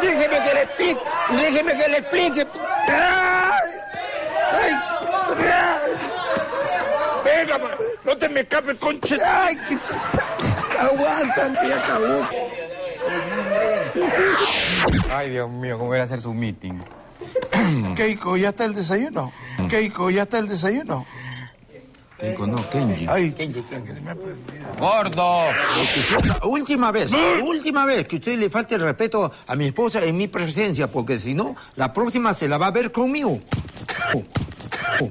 déjeme que le explique, déjeme que le explique. ¡Ay! ¡Ay! ¡Ay! Venga, ma, no te me escapes, concha. ¡Ay! que ch- Aguantan, que ya acabó. Ay, Dios mío, ¿cómo era hacer su meeting? Keiko, ¿ya está el desayuno? Keiko, ¿ya está el desayuno? No, Kenji. Ay, ¡Gordo! Última vez, última vez que usted le falte el respeto a mi esposa en mi presencia, porque si no, la próxima se la va a ver conmigo. Oh, oh.